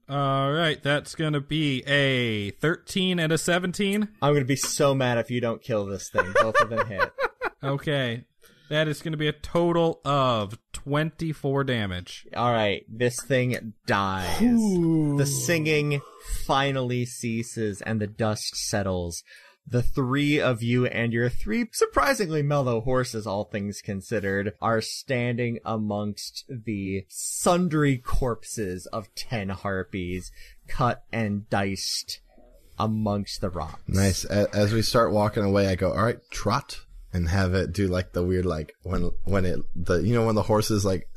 All right, that's gonna be a 13 and a 17. I'm gonna be so mad if you don't kill this thing. Both of them hit. Okay, that is gonna be a total of 24 damage. All right, this thing dies. The singing finally ceases and the dust settles. The three of you and your three surprisingly mellow horses, all things considered, are standing amongst the sundry corpses of ten harpies, cut and diced amongst the rocks. Nice. As we start walking away, I go, "All right, trot," and have it do like the weird, like when when it the you know when the horses like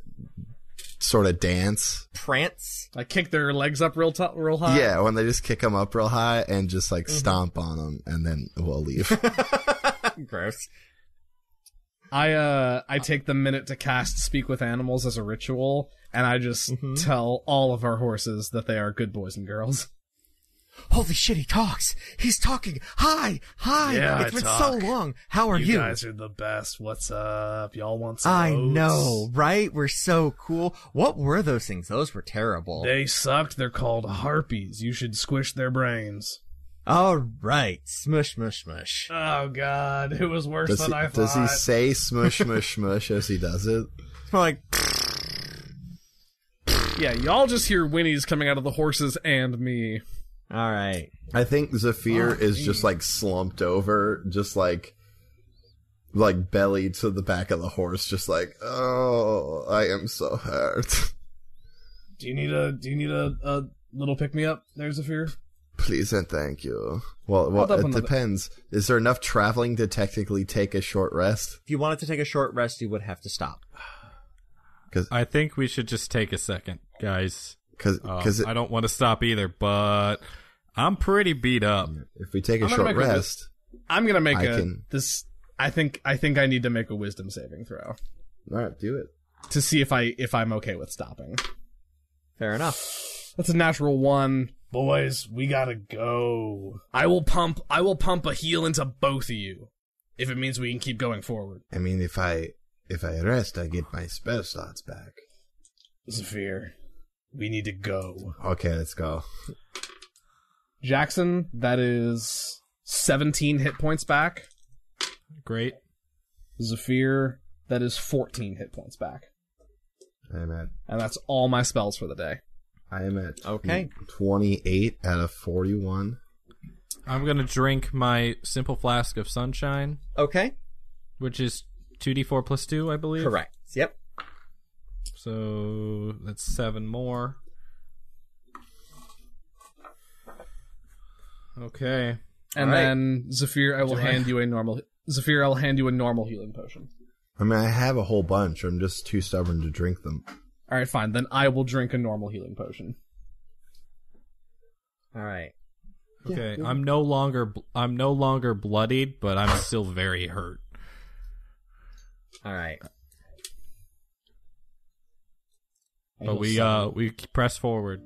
sort of dance. Prance. Like kick their legs up real top, real high. yeah, when they just kick them up real high and just like stomp on them, and then we'll leave. Gross. I uh I take the minute to cast speak with animals as a ritual, and I just tell all of our horses that they are good boys and girls. Holy shit, he talks! He's talking! Hi! Hi! Yeah, it's I been talk. so long! How are you? You guys are the best. What's up? Y'all want some I know, right? We're so cool. What were those things? Those were terrible. They sucked. They're called harpies. You should squish their brains. All right. Smush, smush, smush. Oh god, it was worse Does than he, I thought. does he say smush, smush, smush as he does it? It's more like, Yeah, y'all just hear whinnies coming out of the horses and me. All right. I think Zephyr Oh, is just like slumped over, just like like belly to the back of the horse, just like, oh, I am so hurt. Do you need a Do you need a, a little pick me up? There's a fear. Please and thank you. Well, well, it another- depends. Is there enough traveling to technically take a short rest? If you wanted to take a short rest, you would have to stop. Because I think we should just take a second, guys. Because Um, I don't want to stop either, but I'm pretty beat up. if we take a I'm short rest, I'm gonna make I a can- this. I think I think I need to make a wisdom saving throw all right, do it. to see if I if I'm okay with stopping. Fair enough. That's a natural one. Boys, we gotta go. I will pump I will pump a heal into both of you. If it means we can keep going forward. I mean, if I if I rest, I get my spell slots back. Zephyr, we need to go. Okay, let's go. Jackson, that is seventeen hit points back. Great. Zephyr, that is fourteen hit points back. I am at And that's all my spells for the day. I am at Okay. twenty eight out of forty one. I'm gonna drink my simple flask of sunshine, Okay. which is 2d4 plus 2, I believe. Correct. Yep. So that's seven more. Okay. And All right. then Zephyr, I will Do I- hand you a normal Zephyr, I'll hand you a normal healing potion. I mean, I have a whole bunch. I'm just too stubborn to drink them. All right, fine. Then I will drink a normal healing potion. All right. Okay. I'm no longer bl- I'm no longer bloodied, but I'm still very hurt. All right. But we uh we press forward.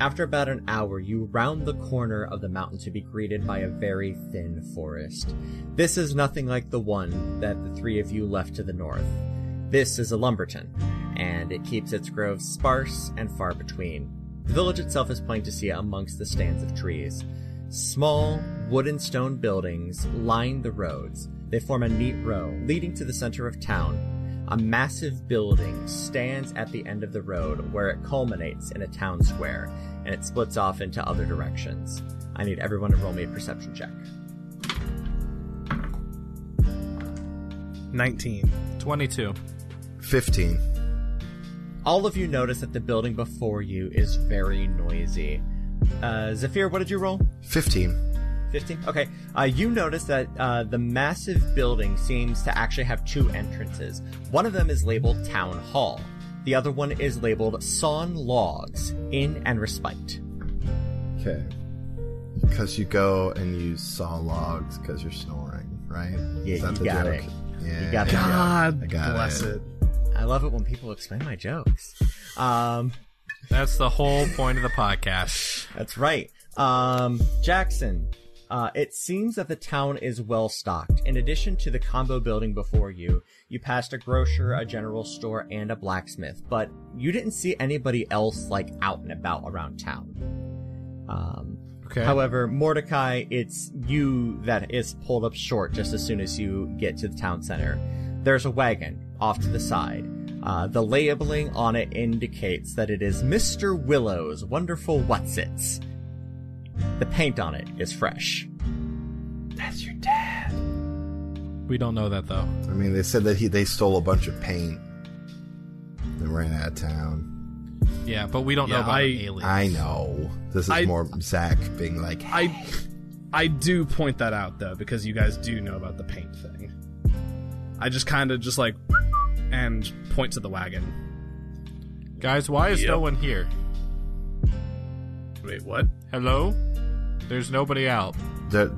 After about an hour, you round the corner of the mountain to be greeted by a very thin forest. This is nothing like the one that the three of you left to the north. This is a lumberton, and it keeps its groves sparse and far between. The village itself is plain to see amongst the stands of trees. Small, wooden stone buildings line the roads. They form a neat row leading to the center of town. A massive building stands at the end of the road where it culminates in a town square, and it splits off into other directions. I need everyone to roll me a perception check. nineteen. 22. Fifteen. All of you notice that the building before you is very noisy. Uh, Zephyr, what did you roll? Fifteen. 15? Okay. Uh, you notice that uh, the massive building seems to actually have two entrances. One of them is labeled Town Hall. The other one is labeled Sawn Logs, Inn and Respite. Okay. Because you go and you saw logs because you're snoring, right? Yeah, Is that you the got joke? it. Yeah. You got it. God I got bless it. it. I love it when people explain my jokes. Um, That's the whole point of the podcast. that's right. Um, Jackson, Uh, it seems that the town is well stocked. In addition to the combo building before you, you passed a grocer, a general store, and a blacksmith, but you didn't see anybody else like out and about around town. Um, Okay. However, Mordecai, it's you that is pulled up short just as soon as you get to the town center. There's a wagon off to the side. Uh, the labeling on it indicates that it is Mr. Willow's wonderful Whatsits. The paint on it is fresh. That's your dad. we don't know that though. I mean, they said that he they stole a bunch of paint and ran out of town. Yeah, but we don't know about I- an alien. I know. This is I- more Zach being like, I I do point that out though because you guys do know about the paint thing. I just kind of just like and point to the wagon. Guys, why is no one here? Wait, what? Hello? There's nobody out. that,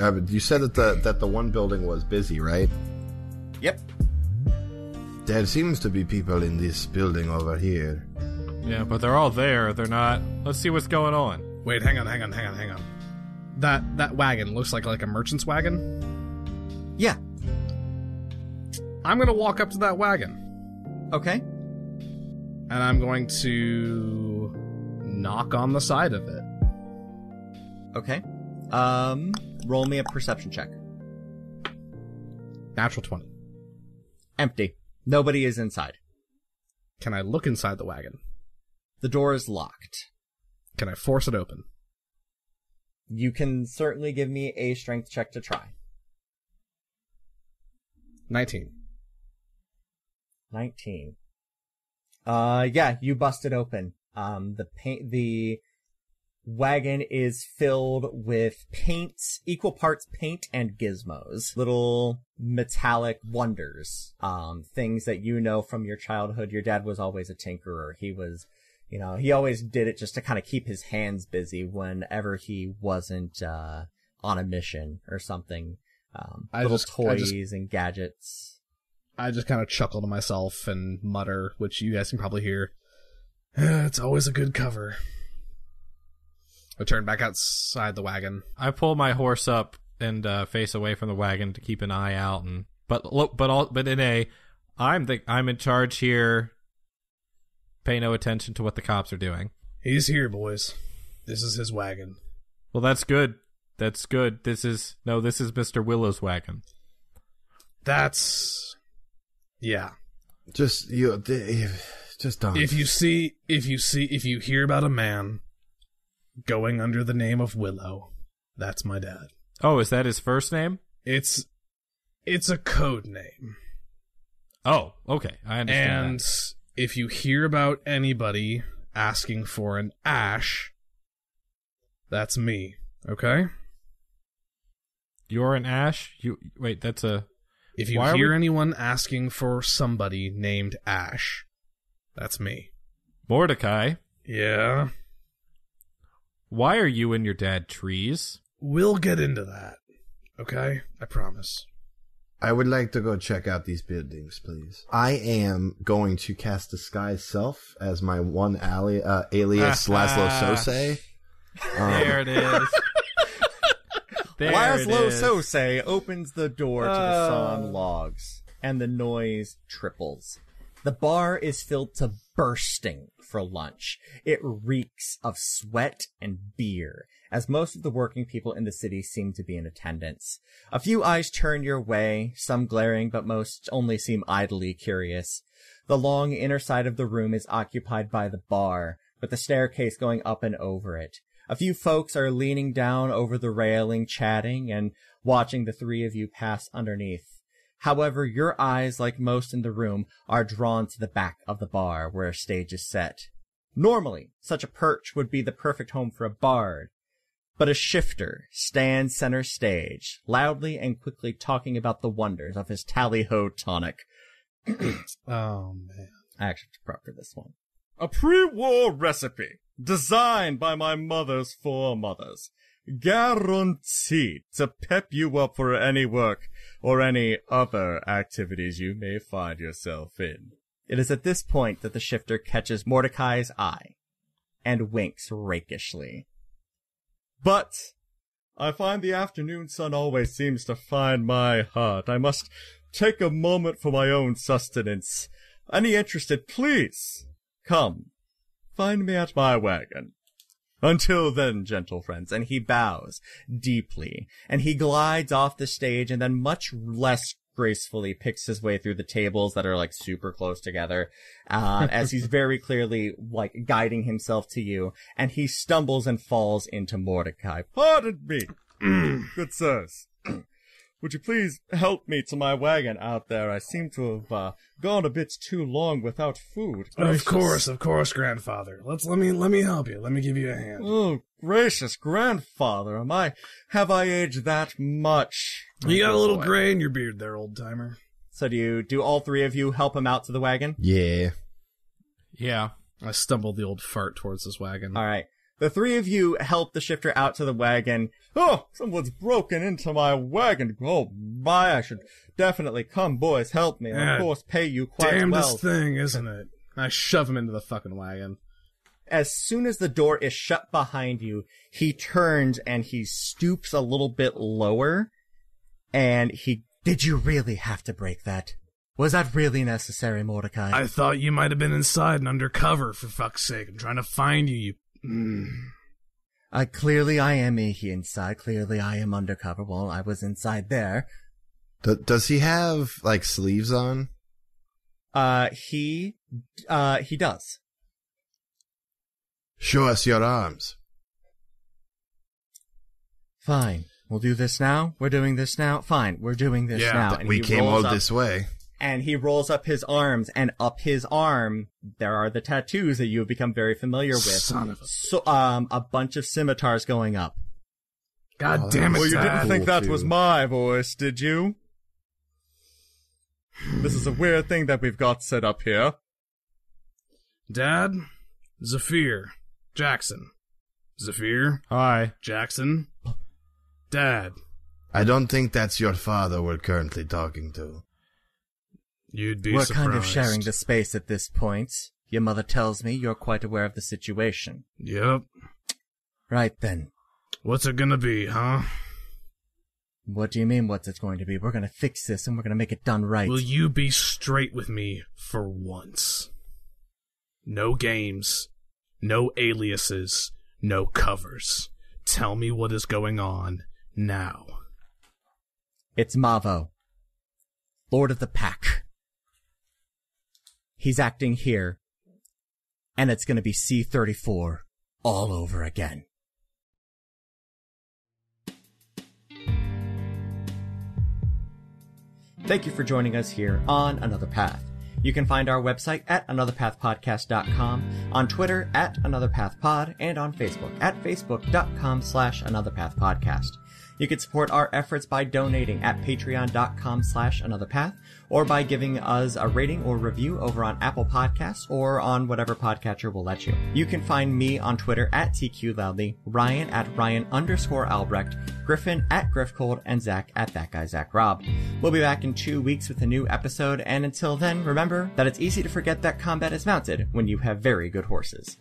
uh, you said that the that the one building was busy, right? Yep. There seems to be people in this building over here. Yeah, but they're all there. They're not. Let's see what's going on. Wait, hang on, hang on, hang on, hang on. That that wagon looks like like a merchant's wagon. Yeah. I'm gonna walk up to that wagon Okay. and I'm going to knock on the side of it. Okay. Um, roll me a perception check. Natural twenty. Empty. Nobody is inside. Can I look inside the wagon? The door is locked. Can I force it open? You can certainly give me a strength check to try. Nineteen. 19. Uh, yeah, you busted open. Um, the paint, the wagon is filled with paints, equal parts paint and gizmos. Little metallic wonders. Um, things that you know from your childhood. Your dad was always a tinkerer. He was, you know, he always did it just to kind of keep his hands busy whenever he wasn't, uh, on a mission or something. Um, I little just- toys just- and gadgets. I just kind of chuckle to myself and mutter, which you guys can probably hear. "Eh, it's always a good cover. I turn back outside the wagon. I pull my horse up and uh, face away from the wagon to keep an eye out. And but look, but all but in a, I'm the I'm in charge here. Pay no attention to what the cops are doing. He's here, boys. This is his wagon. Well, that's good. That's good. This is no. This is Mister Willow's wagon. That's yeah. Just you, just don't. If you see, if you see, if you hear about a man going under the name of Willow, that's my dad. Oh, is that his first name? It's it's a code name. Oh, okay. I understand. And that. if you hear about anybody asking for an ash, that's me. Okay? you're an Ash. You wait. That's a If you Why hear we- anyone asking for somebody named Ash, that's me. Mordecai. Yeah. Why are you and your dad trees? We'll get into that. Okay? I promise. I would like to go check out these buildings, please. I am going to cast Disguise Self as my one ali- uh, alias Laszlo Sose. Um, There it is. there Laszlo it is. Sose opens the door to the Uh. sawn logs, and the noise triples. The bar is filled to bursting for lunch. It reeks of sweat and beer, as most of the working people in the city seem to be in attendance. A few eyes turn your way, some glaring, but most only seem idly curious. The long inner side of the room is occupied by the bar, with the staircase going up and over it. A few folks are leaning down over the railing, chatting and watching the three of you pass underneath. However, your eyes, like most in the room, are drawn to the back of the bar where a stage is set. Normally, such a perch would be the perfect home for a bard, but a shifter stands center stage, loudly and quickly talking about the wonders of his tally-ho tonic. Oh, man. I actually have to prep for this one. A pre-war recipe designed by my mother's foremothers, guaranteed to pep you up for any work or any other activities you may find yourself in. It is at this point that the shifter catches Mordecai's eye and winks rakishly. But I find the afternoon sun always seems to find my heart. I must take a moment for my own sustenance. Any interested, please come. Find me at my wagon. Until then, gentle friends, and he bows deeply, and he glides off the stage, and then much less gracefully picks his way through the tables that are like super close together, uh, as he's very clearly like guiding himself to you, and he stumbles and falls into Mordecai. Pardon me, good sirs. Would you please help me to my wagon out there? I seem to have uh, gone a bit too long without food. Of course, of course, grandfather. Let's let me let me help you. Let me give you a hand. Oh, gracious grandfather, am I, have I aged that much? You got a Oh, little gray in your beard there, old timer. So do you, do all three of you help him out to the wagon? Yeah. Yeah. I stumbled the old fart towards his wagon. Alright. The three of you help the shifter out to the wagon. Oh, someone's broken into my wagon. Oh my, I should definitely come, boys, help me. And Yeah, of course, pay you quite Damnedest well. thing, isn't it? I shove him into the fucking wagon. as soon as the door is shut behind you, he turns and he stoops a little bit lower and he, did you really have to break that? Was that really necessary, Mordecai? I thought you might have been inside and undercover, for fuck's sake. I'm trying to find you, you... Mm. Uh, clearly I am he inside. Clearly I am undercover. Well, I was inside there. D- does he have like sleeves on? Uh, he, uh, he does. Show us your arms. Fine. We'll do this now. We're doing this now. Fine. We're doing this Yeah, now. And we came all up- this way. And he rolls up his arms and up his arm there are the tattoos that you have become very familiar with. Son of a... so um a bunch of scimitars going up. God Oh, damn it, well you didn't think Cool, that was my voice did you? This is a weird thing that we've got set up here. Dad, Zephyr, Jackson. Zephyr, Hi. Jackson, Dad. I don't think that's your father we're currently talking to. You'd be we're surprised. kind of sharing the space at this point your mother tells me you're quite aware of the situation Yep. right then What's it gonna be, huh? what do you mean what's it going to be we're gonna fix this and we're gonna make it done right Will you be straight with me for once? No games, no aliases, no covers. Tell me what is going on now. It's Mavo, Lord of the Pack. He's acting here, and it's gonna be C-34 all over again. Thank you for joining us here on Another Path. You can find our website at anotherpathpodcast.com, on Twitter at anotherpathpod, and on Facebook at facebook.com slash anotherpathpodcast. You can support our efforts by donating at patreon.com slash anotherpath, or by giving us a rating or review over on Apple Podcasts or on whatever podcatcher will let you. You can find me on Twitter at TQLoudly, Ryan at Ryan underscore Albrecht, Griffin at Griffcold, and Zach at that guy Zach Rob. We'll be back in two weeks with a new episode, and until then, remember that it's easy to forget that combat is mounted when you have very good horses.